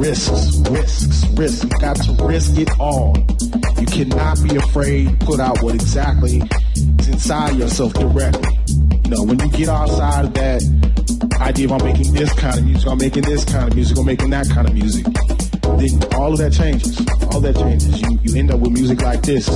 risks, risks, risks. You got to risk it all. You cannot be afraid to put out what exactly is inside yourself directly. You know, when you get outside of that idea of I'm making this kind of music, I'm making this kind of music, I'm making that kind of music, then all of that changes. All that changes. You you end up with music like this.